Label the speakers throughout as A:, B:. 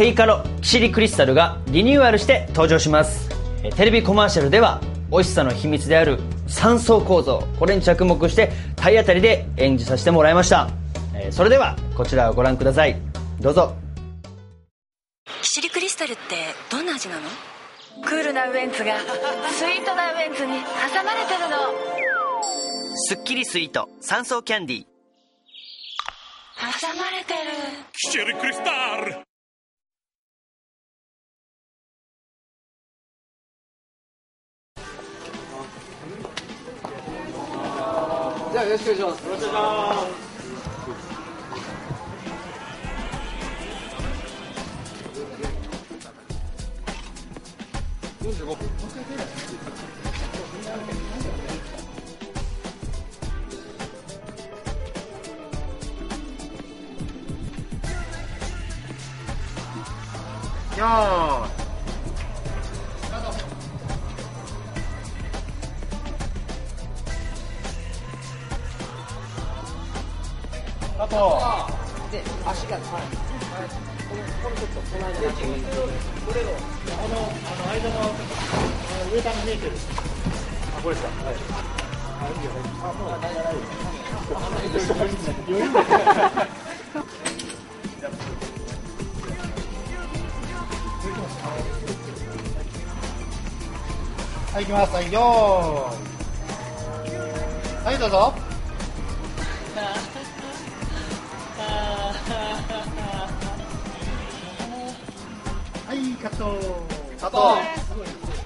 A: テイカロキシリクリスタルがリニューアルして登場します。えーテレビコマーシャルでは美味しさの秘密である3層構造これに着目して体当たりで演じさせてもらいました、えーそれではこちらをご覧ください。どうぞ。
B: キシリクリスタルってどんな味なの？クールなウエンツが スイートなウエンツに挟まれてるの。
A: すっきりスイート3層キャンディー。
B: 挟まれてる
C: よろしくお願いします。よろしくお願いします。45分。
D: よー
E: Kishiri Kristal!
D: はい、行きます。はい、よー。はい、どうぞ。はい、カット。カット。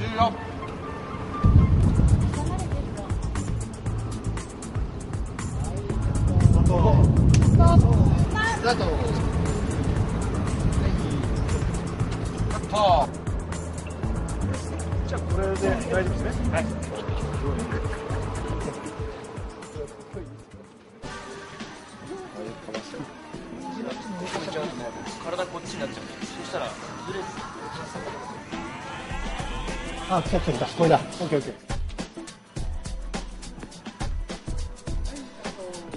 D: スタート。じゃこれで大丈夫ですね。はい。
A: 体こっちになっちゃうそしたらずれる
D: あ、来た来た来た。これだ。オッケーオッケー。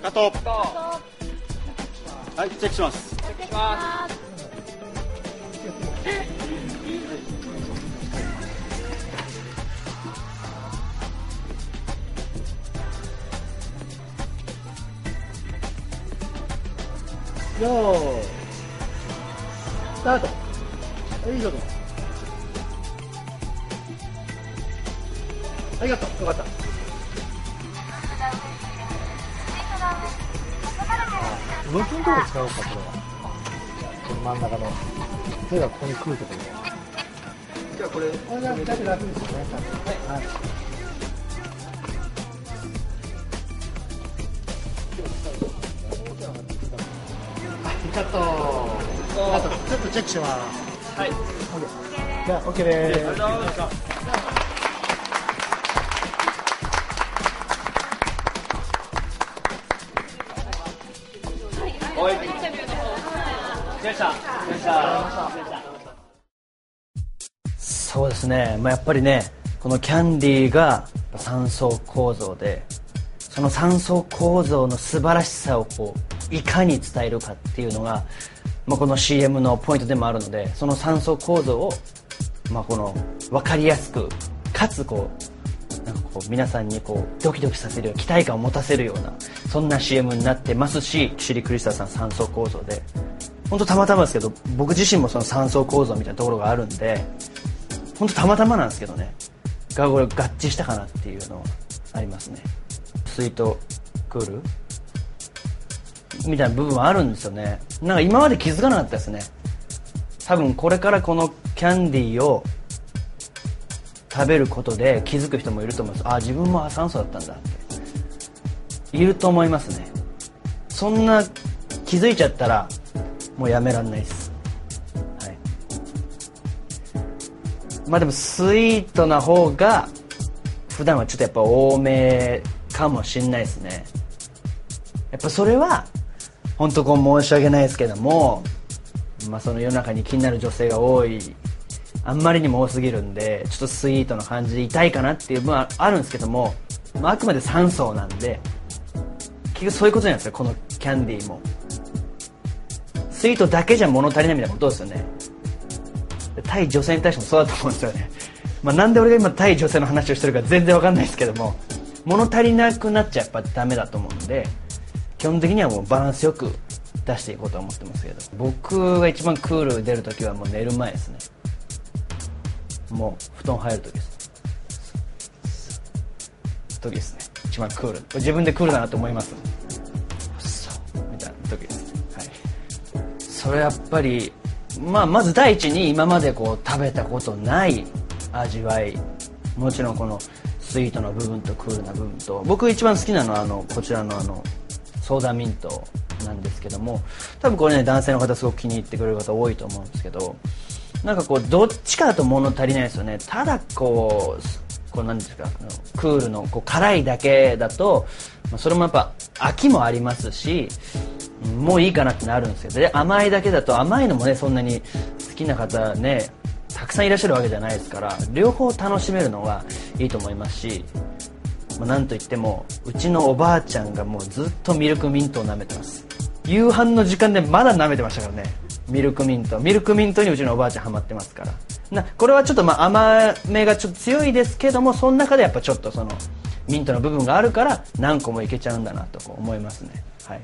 C: カットはいチェックします
D: よーい。スタート。はい、どうぞ。ありがとう。よかった。動きのところ使おうか、これは。この真ん中の。手がここに来るところ。じゃあこれ。これがだけ楽ですよね。はい。カット。あとちょっとチェックします。
A: はい
D: じゃあ、OK です。
A: おそうですね、まあ、やっぱりねこのキャンディーが3層構造でその3層構造の素晴らしさをこういかに伝えるかっていうのが、まあ、この CM のポイントでもあるのでその3層構造を、まあ、この分かりやすくかつこうなんかこう皆さんにこうドキドキさせるよう期待感を持たせるようなそんな CM になってますしキシリクリスタルさん3層構造で。本当たまたまですけど僕自身もその3層構造みたいなところがあるんで本当たまたまなんですけどね。がこれ合致したかなっていうのはありますね。スイートクールみたいな部分はあるんですよね。なんか今まで気づかなかったですね。多分これからこのキャンディーを食べることで気づく人もいると思います。あ自分も酸素だったんだって。いると思いますね。そんな気づいちゃったらもうやめらんないです。はい。まあでもスイートな方が普段はちょっとやっぱ多めかもしんないですね。やっぱそれは本当こう申し訳ないですけどもまあその世の中に気になる女性が多いあんまりにも多すぎるんでちょっとスイートな感じでいたいかなっていう部分はあるんですけども、まあ、あくまで3層なんで結局そういうことないですかこのキャンディーも。スイートだけじゃ物足りないみたいなことですよね。対女性に対してもそうだと思うんですよね、まあ、なんで俺が今対女性の話をしてるか全然わかんないですけども物足りなくなっちゃやっぱダメだと思うんで基本的にはもうバランスよく出していこうと思ってますけど僕が一番クール出るときはもう寝る前ですね。もう布団入るときです。時ですね。一番クール。自分でクールだなと思います。それやっぱりまあまず第一に今までこう食べたことない味わいもちろんこのスイートな部分とクールな部分と僕一番好きなのはあのこちらのあのソーダミントなんですけども多分これね男性の方すごく気に入ってくれる方多いと思うんですけどなんかこうどっちかだと物足りないですよね。ただこうこうなんですかクールのこう辛いだけだとそれもやっぱ飽きもありますしもういいかなってなるんですけどで甘いだけだと甘いのもねそんなに好きな方ねたくさんいらっしゃるわけじゃないですから両方楽しめるのがいいと思いますしまあ、なんといってもうちのおばあちゃんがもうずっとミルクミントを舐めてます。夕飯の時間でまだ舐めてましたからね。ミルクミント。ミルクミントにうちのおばあちゃんハマってますから。なこれはちょっとまあ甘めがちょっと強いですけどもその中でやっぱちょっとそのミントの部分があるから何個もいけちゃうんだなと思いますね。はい。